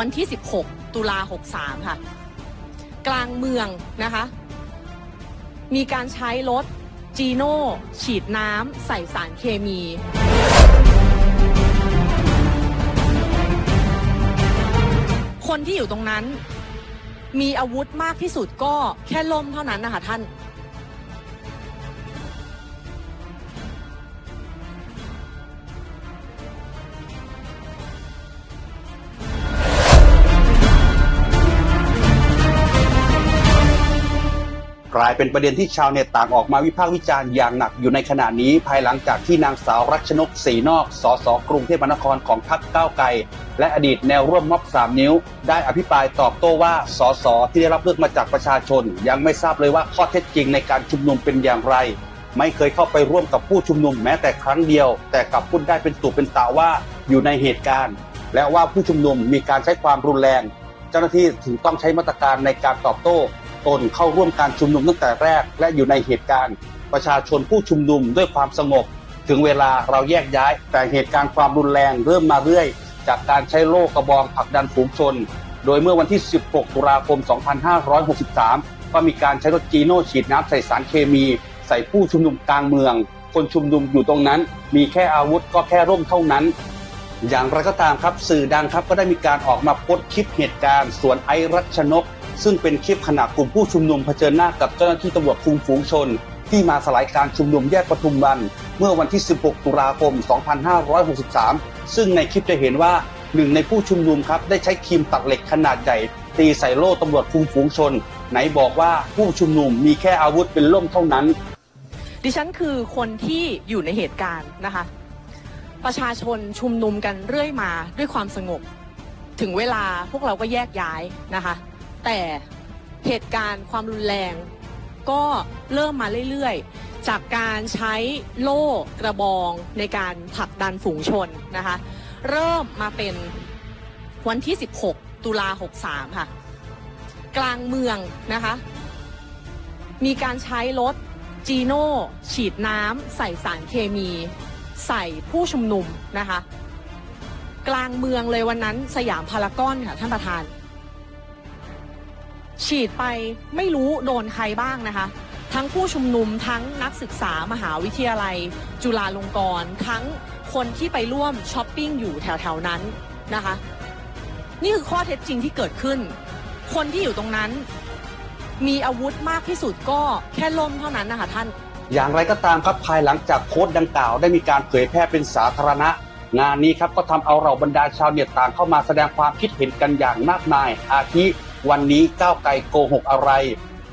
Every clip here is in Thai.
วันที่ 16 ตุลา63 ค่ะ กลางเมืองนะคะ มีการใช้รถจีโน่ฉีดน้ำใส่สารเคมี คนที่อยู่ตรงนั้น มีอาวุธมากที่สุดก็แค่ล่มเท่านั้นนะคะท่าน กลายเป็นประเด็นที่ชาวเน็ตต่างออกมาวิพากษ์วิจารณ์อย่างหนักอยู่ในขณะนี้ ภายหลังจากที่นางสาวรัชนกศรีนอกสสกรุงเทพมหานครของพรรคก้าวไกลและอดีตแนวร่วมม็อบสามนิ้ว ได้อภิปรายตอบโต้ว่าสสที่ได้รับเลือกมาจากประชาชน ยังไม่ทราบเลยว่าข้อเท็จจริงในการชุมนุมเป็นอย่างไร ไม่เคยเข้าไปร่วมกับผู้ชุมนุมแม้แต่ครั้งเดียว แต่กลับพูดได้เป็นตุเป็นตาว่าอยู่ในเหตุการณ์ และว่าผู้ชุมนุมมีการใช้ความรุนแรง เจ้าหน้าที่ถึงต้องใช้มาตรการในการตอบโต้ ตนเข้าร่วมการชุมนุมตั้งแต่แรก และอยู่ในเหตุการณ์ ประชาชนผู้ชุมนุมด้วยความสงบ ถึงเวลาเราแยกย้าย แต่เหตุการณ์ความรุนแรงเริ่มมาเรื่อย จากการใช้โล่กระบองผลักดันฝูงชน โดยเมื่อวันที่ 16 ตุลาคม 2563 ก็มีการใช้รถจีโน่ฉีดน้ำใส่สารเคมี ใส่ผู้ชุมนุมกลางเมือง คนชุมนุมอยู่ตรงนั้น มีแค่อาวุธก็แค่ร่มเท่านั้นอย่างไรก็ตามครับสื่อดังครับก็ได้มีการออกมาโพสต์คลิปเหตุการณ์ สวนไอรัชนก ซึ่งเป็นคลิปขณะกลุ่มผู้ชุมนุมเผชิญหน้ากับเจ้าหน้าที่ตำรวจคุมฝูงชน ที่มาสลายการชุมนุมแยกปทุมวัน เมื่อวันที่ 16 ตุลาคม 2563 ซึ่งในคลิปจะเห็นว่าหนึ่งในผู้ชุมนุมครับได้ใช้ครีมตัดเหล็กขนาดใหญ่ ตีใส่โล่ตำรวจคุมฝูงชน ไหนบอกว่าผู้ชุมนุมมีแค่อาวุธเป็นล่มเท่านั้น ดิฉันคือคนที่อยู่ในเหตุการณ์นะคะ ประชาชนชุมนุมกันเรื่อยมาด้วยความสงบ ถึงเวลาพวกเราก็แยกย้ายนะคะ แต่เหตุการณ์ความรุนแรงก็เริ่มมาเรื่อยๆ จากการใช้โล่กระบองในการผลักดันฝูงชนนะคะ เริ่มมาเป็นวันที่ 16 ตุลา 63 ค่ะ กลางเมืองนะคะ มีการใช้รถจีโน่ฉีดน้ำใส่สารเคมี ใส่ผู้ชุมนุมนะคะ กลางเมืองเลยวันนั้นสยามพารากอนค่ะท่านประธาน ฉีดไปไม่รู้โดนใครบ้างนะคะ ทั้งผู้ชุมนุมทั้งนักศึกษามหาวิทยาลัย จุฬาลงกรณ์ทั้งคนที่ไปร่วมช้อปปิ้งอยู่แถวๆนั้นนะคะ นี่คือข้อเท็จจริงที่เกิดขึ้น คนที่อยู่ตรงนั้น มีอาวุธมากที่สุดก็แค่ล่มเท่านั้นนะคะท่าน อย่างไรก็ตามครับภายหลังจากโพสต์ดังกล่าวได้มีการเผยแพร่เป็นสาธารณะ งานนี้ครับก็ทำเอาเราบรรดาชาวเน็ตต่างเข้ามาแสดงความคิดเห็นกันอย่างมากมาย อาทิ วันนี้ก้าวไกลโกหกอะไร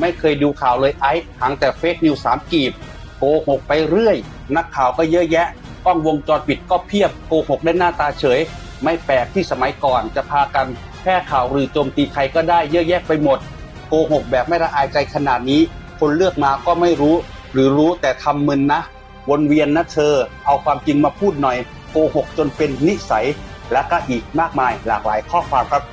ไม่เคยดูข่าวเลยไอ้หางแต่เฟกนิวสามกีบ โกหกไปเรื่อย นักข่าวก็เยอะแยะกล้องวงจรปิดก็เพียบโกหกได้หน้าตาเฉย ไม่แปลกที่สมัยก่อนจะพากันแพร่ข่าวหรือโจมตีใครก็ได้เยอะแยะไปหมด โกหกแบบไม่ละอายใจขนาดนี้ คนเลือกมาก็ไม่รู้ หรือรู้แต่ทำมึนนะวนเวียนนะเธอ เอาความจริงมาพูดหน่อย โกหกจนเป็นนิสัย และก็อีกมากมายหลากหลายข้อความครับ